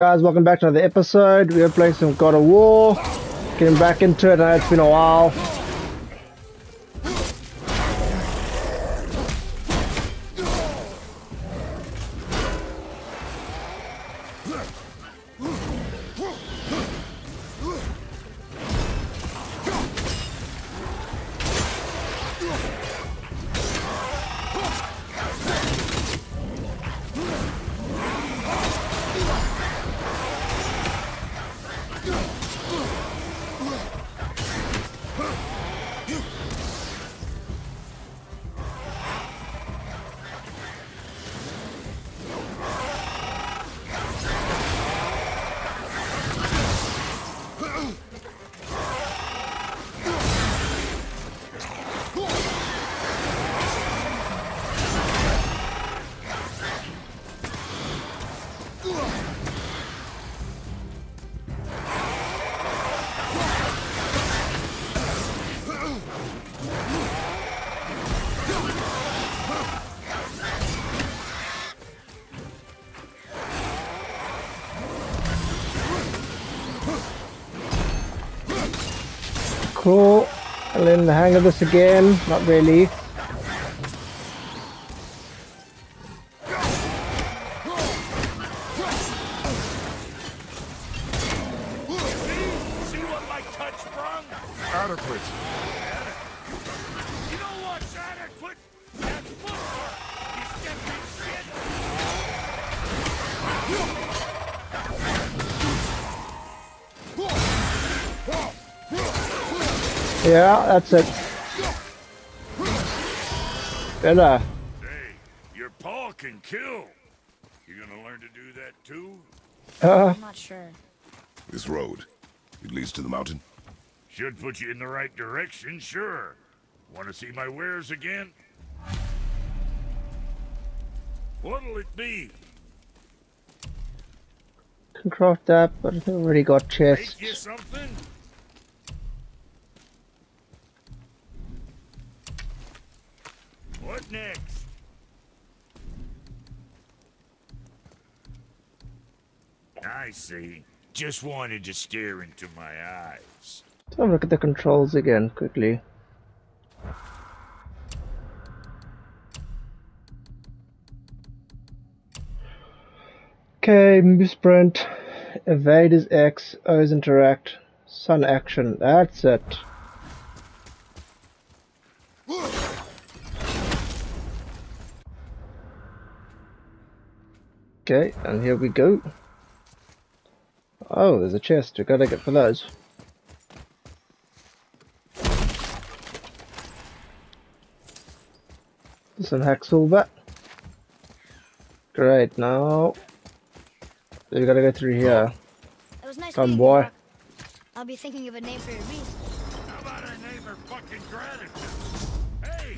guys, welcome back to another episode. We are playing some God of War. Getting back into it, I know it's been a while. Learn the hang of this again. Not really. Yeah, that's it. Better. Hey, your paw can kill. You gonna learn to do that too? Uh, I'm not sure. This road, it leads to the mountain. Should put you in the right direction, sure. Want to see my wares again? What'll it be? can craft that, but I think I've already got chests. Make you something? What next? I see. Just wanted to stare into my eyes. Let's look at the controls again, quickly. Okay, sprint, evade is X, O is interact, sun action, that's it. Okay, and here we go. Oh, there's a chest, we gotta get for those. Some hacksilver. Great, now we gotta go through here. Nice Come, meeting boy. you. I'll be thinking of a name for your beast. How about I name her fucking gratitude? Hey,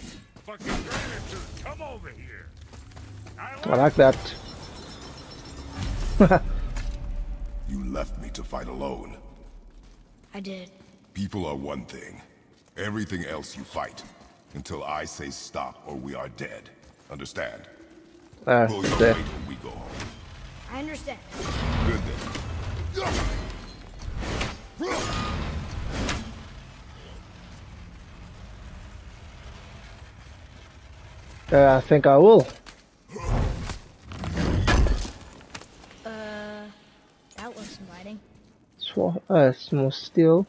fucking gratitude, come over here. I I like that. You left me to fight alone. I did. People are one thing. Everything else you fight. Until I say stop or we are dead. Understand? Ah, Pull your there. weight when we go home. I understand. Good then. Uh, I think I will. Swa uh, small steel.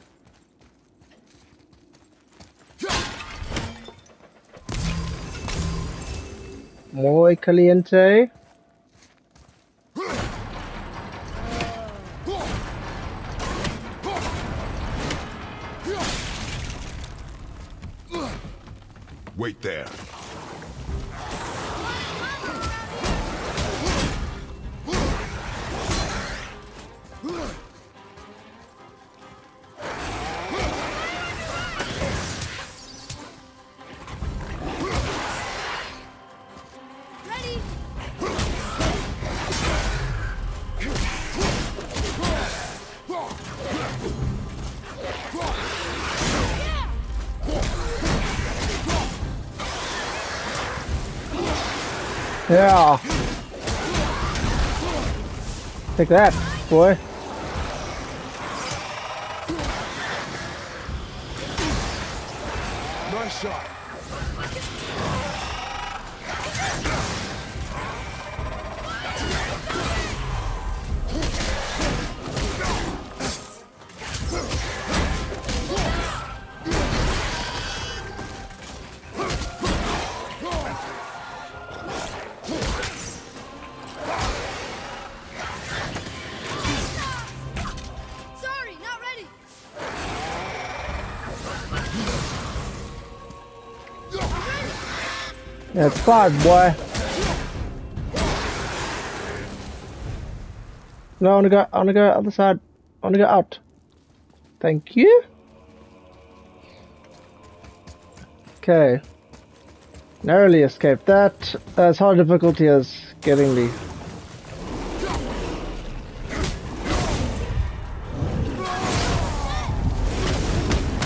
Muy caliente. Yeah. Take that. boy. That's fine, boy. No, I wanna go, I wanna go other side. I wanna go out. Thank you. Okay. Narrowly escaped that. As hard difficulty as getting the...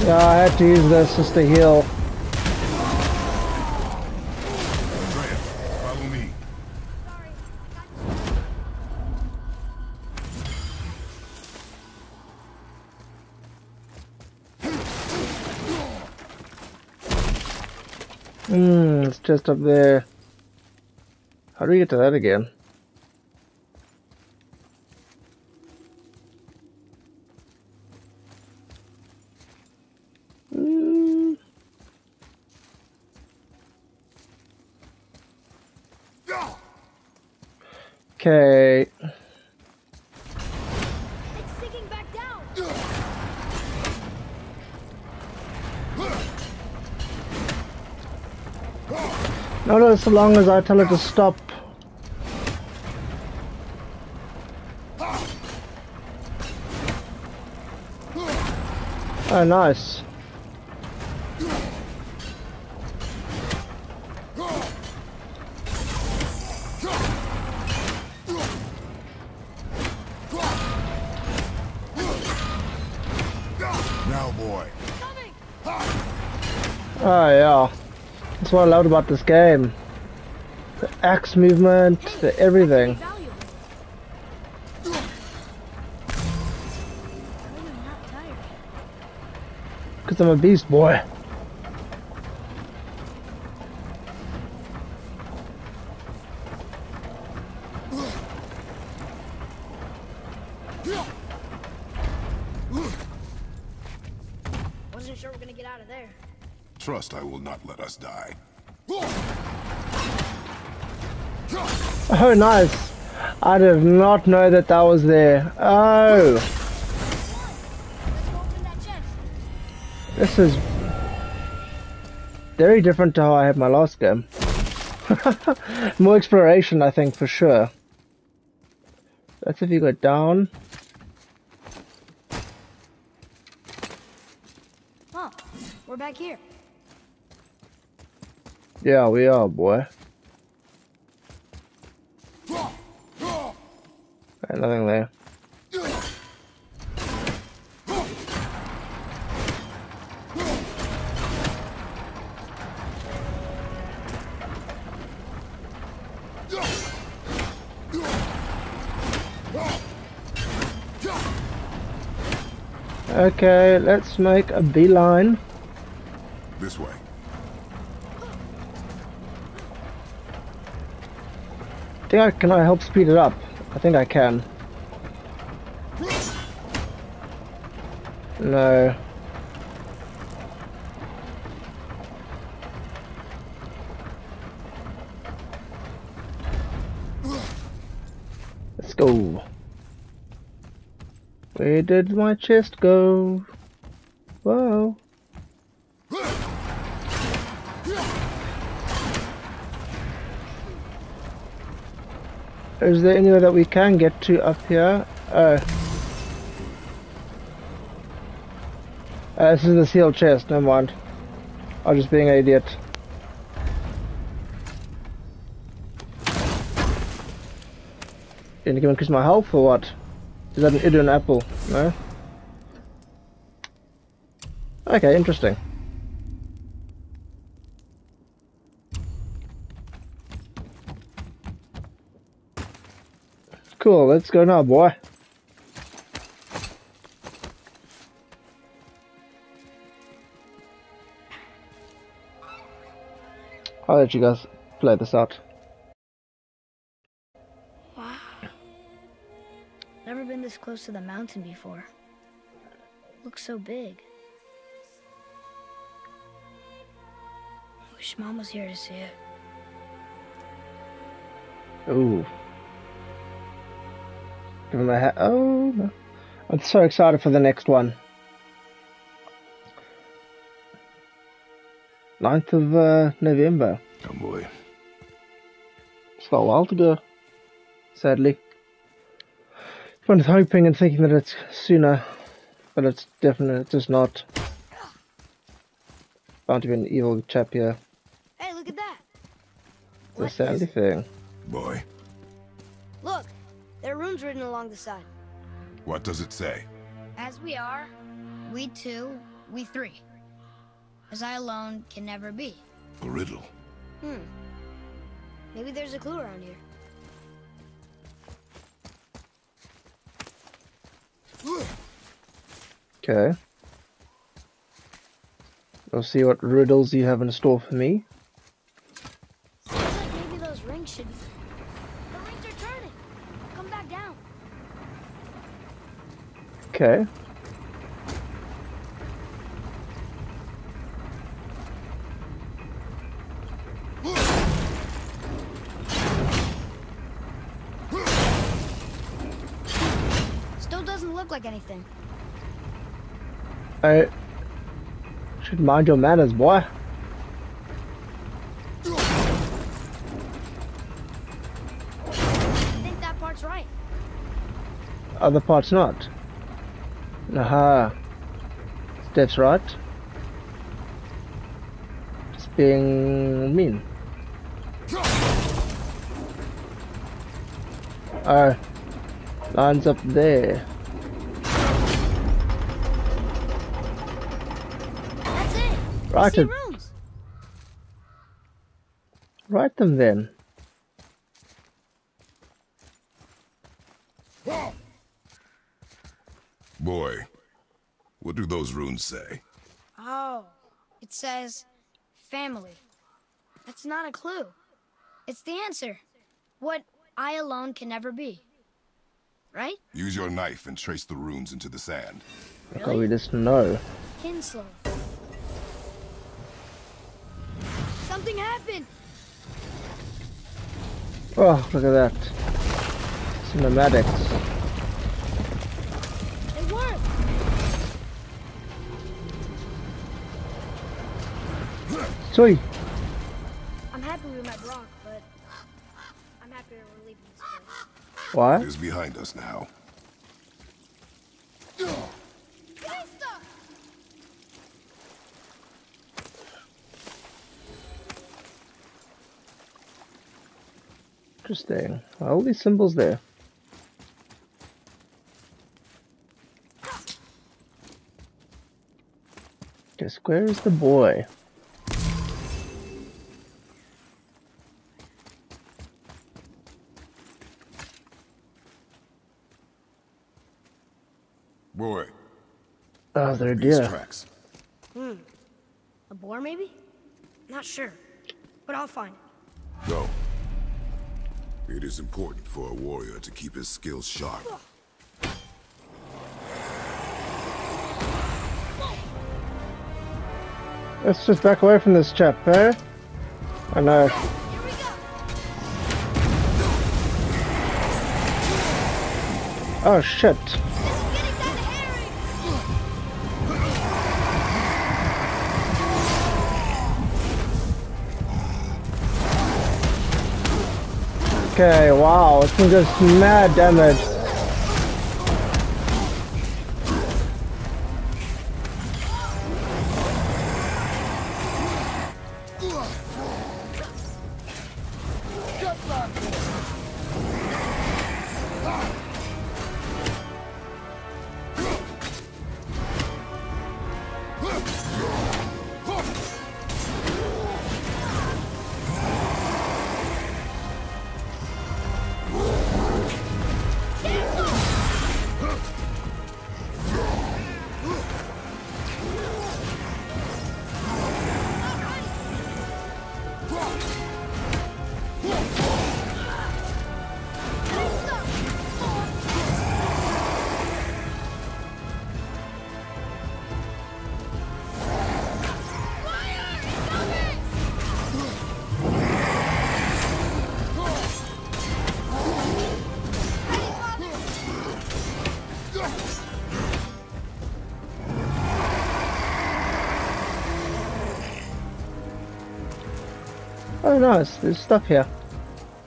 Yeah, I had to use this just to heal. Just up there. How do we get to that again? Hmm, Okay. No, no, so long as I tell it to stop. Oh, nice. Now, boy. Coming. Oh, yeah. That's what I loved about this game. The axe movement, the everything. Because I'm a beast boy. Nice. I did not know that that was there. Oh, Let's go open that chest. this is very different to how I had my last game. More exploration, I think, for sure. That's if you go down. Huh. We're back here. Yeah, we are, boy. Nothing there. Okay, let's make a beeline. This way. think I can I help speed it up? I think I can. No. Let's go. Where did my chest go? Is there anywhere that we can get to up here? Oh. Uh, this is the sealed chest, never mind. I was just being an idiot. Didn't increase my health or what? Is that an Idun apple? No? Okay, interesting. cool. Let's go now, boy. I'll let you guys play this out. Wow. Never been this close to the mountain before. Looks so big. I wish Mom was here to see it. Ooh. Give him a hat. Oh, no. I'm so excited for the next one. 9th of uh, November. Oh boy. It's got a while to go, sadly. I was hoping and thinking that it's sooner, but it's definitely it's just not. Bound to be an evil chap here. Hey, look at that. The What sandy thing. Boy, Look, there are runes written along the side. what does it say? As we are, we two, we three. As I alone can never be. A riddle. Hmm. Maybe there's a clue around here. Okay. We'll see what riddles you have in store for me. Seems like maybe those rings should. The rings are turning. Come back down. Okay. Still doesn't look like anything. I should mind your manners, boy. I think that part's right. Other parts not. Aha. That's right. It's being mean. Oh. Lines up there. That's it. Right See it. runes. Write them then. Boy, what do those runes say? Oh, it says family. That's not a clue. It's the answer. What I alone can never be. Right? Use your knife and trace the runes into the sand. Because we just know. Kinslow. Something happened. Oh, look at that. Cinematics. Sweet. I'm happy we met Brok, but I'm happier we're leaving this place. It Why? is behind us now. Interesting. All these symbols there. Just where is the boy? Boy, Oh, there, these dear. tracks. A boar, maybe? Not sure, but I'll find it. Go. It is important for a warrior to keep his skills sharp. Let's just back away from this chap, eh? I know. Here we go. Oh shit. Okay, wow, it's just mad damage. Oh nice, there's stuff here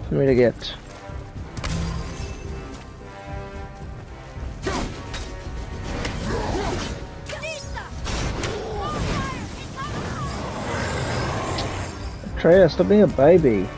for me to get. Atreus, stop being a baby.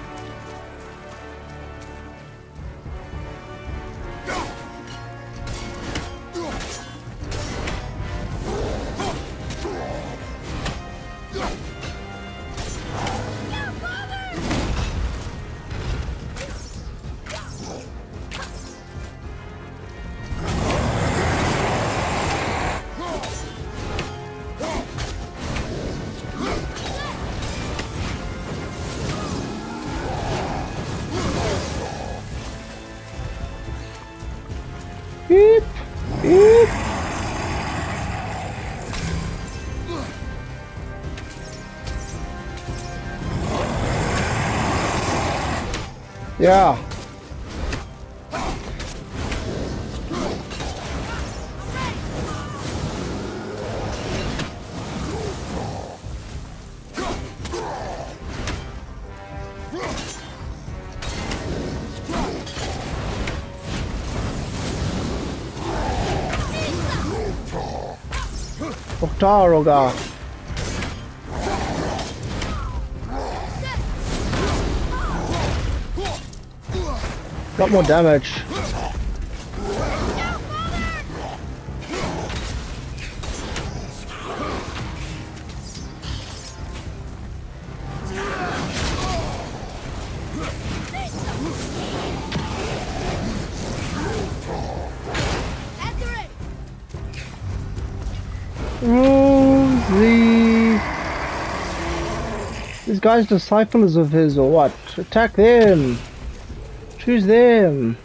Beep, beep. Yeah. Oktaroga. Got more damage. Rosie. These guys disciples of his or what? Attack them. Choose them.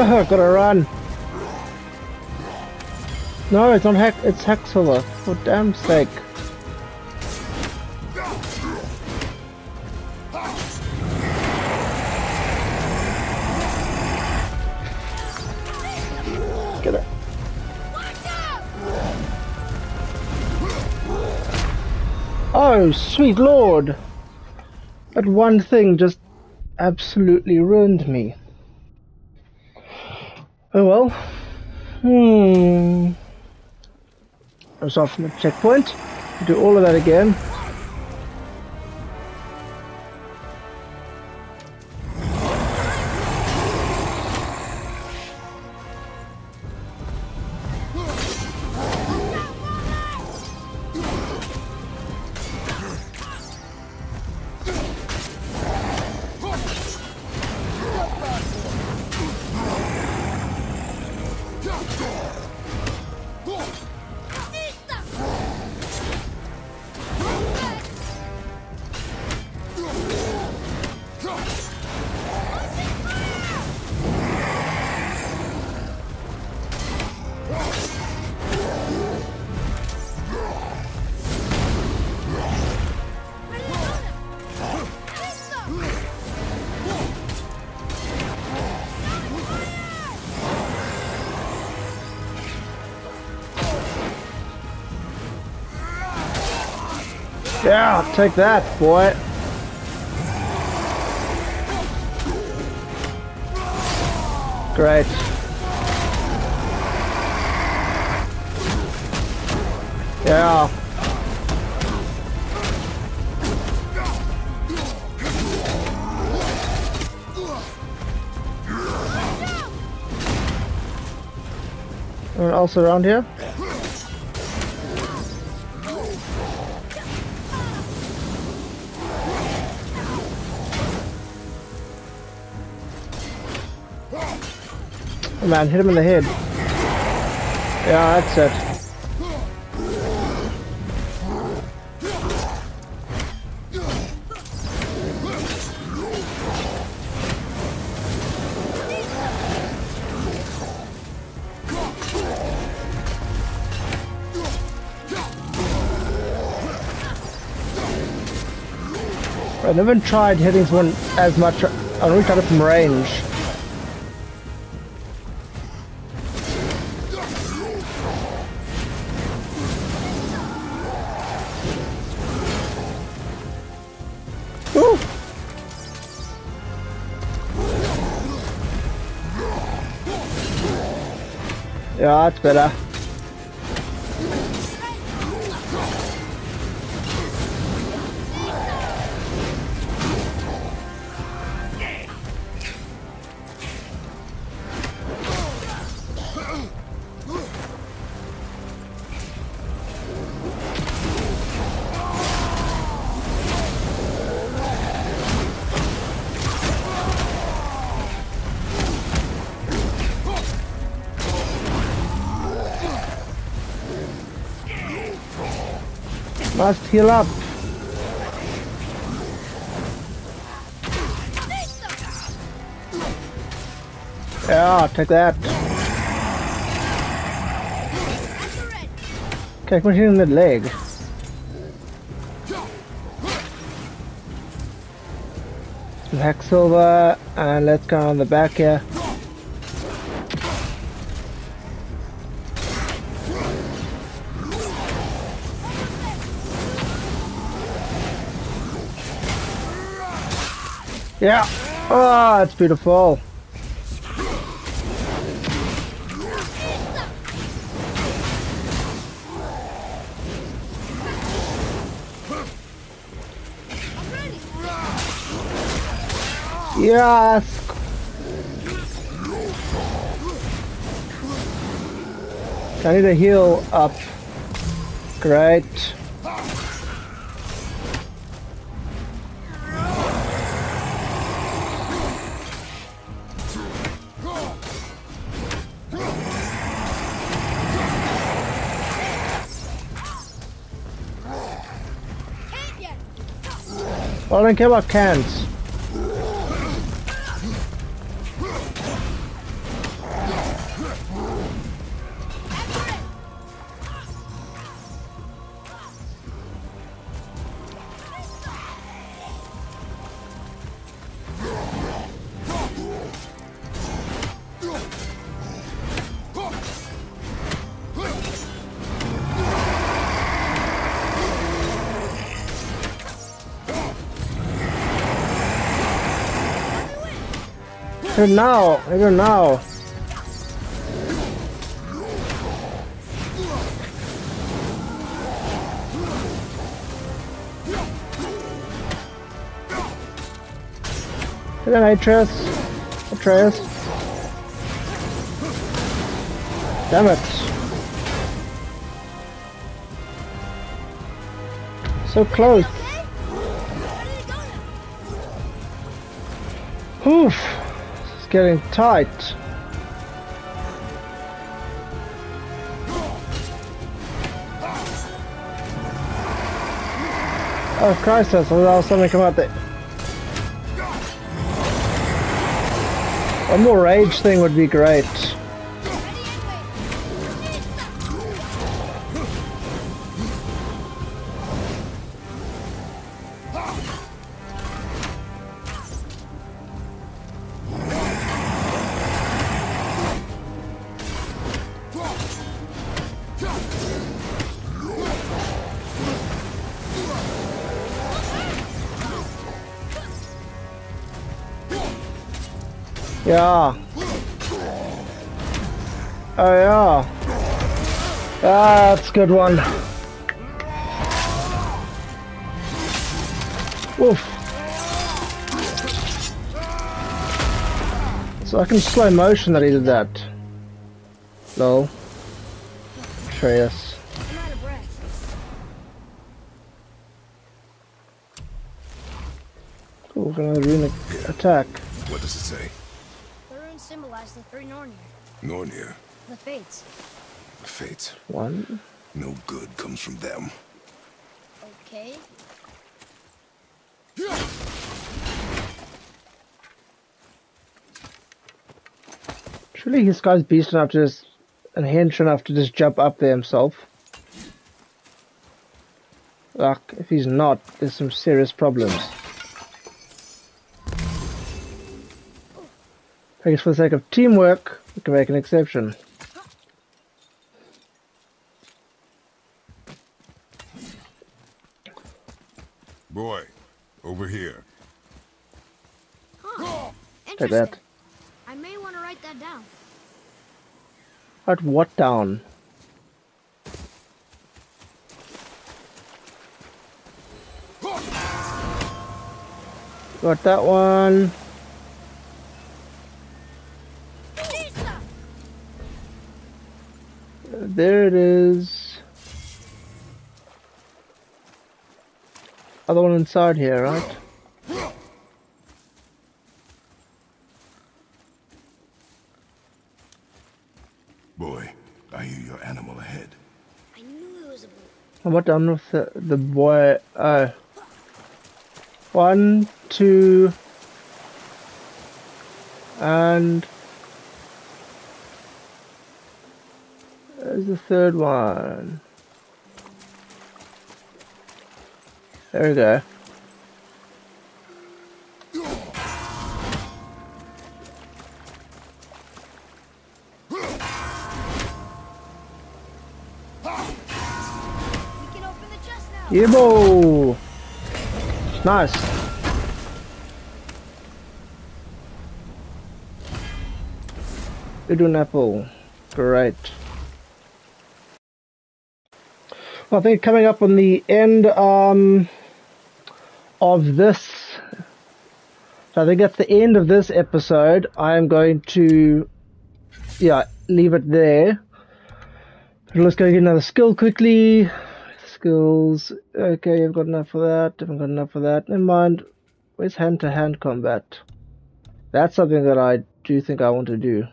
Oh, gotta run. No, it's not Hex. It's Hexula. For damn sake. Get it. Oh, sweet lord! That one thing just absolutely ruined me. Oh well. Hmm. Let's off from the checkpoint. Do all of that again. Yeah, take that, boy. Great. Yeah. Anyone else around here? Man, hit him in the head. Yeah, that's it. I never tried hitting someone as much. I only tried it from range. Yeah, that's Must heal up. Yeah, take that. Kick me in the leg. hacksilver, and let's go on the back here. Yeah. Oh, it's beautiful. Yes. I need a heal up. Great. I don't care about cans. Here now, here now. Hit an Atreus. Atreus. Damn it. So close. Getting tight. Oh Christ, I saw something come out there. One more rage thing would be great. Yeah. Oh yeah. Ah, that's a good one. Woof. So I can slow motion that he did that. Lol. Atreus. We're gonna runic attack. What does it say? The runes symbolize the three Nornir, Nornir. the Fates. The fates. One. No good comes from them. Okay. Surely this guy's beast enough to just and hench enough to just jump up there himself. Like, if he's not, there's some serious problems. I guess for the sake of teamwork, we can make an exception. Boy, over here. Huh. Take that. I may want to write that down. Write what down? Got that one. There it is. Other one inside here, right? Boy, I hear your animal ahead. I knew it was a boot. And What done with the, the boy? Oh. One, two, and there's the third one. There we go. We can open the chest now. Nice. Good apple. Great. Well, I think coming up on the end um, of this, I think that's the end of this episode. I am going to, yeah, leave it there. Let's go get another skill quickly. Skills. Okay, I've got enough for that. I haven't got enough for that. Never mind. Where's hand-to-hand combat? That's something that I do think I want to do.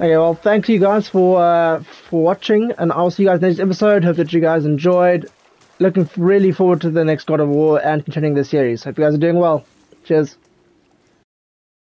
Okay, well, thanks you guys for uh, for watching, and I'll see you guys next episode. Hope that you guys enjoyed. Looking really forward to the next God of War and continuing the series. Hope you guys are doing well. Cheers.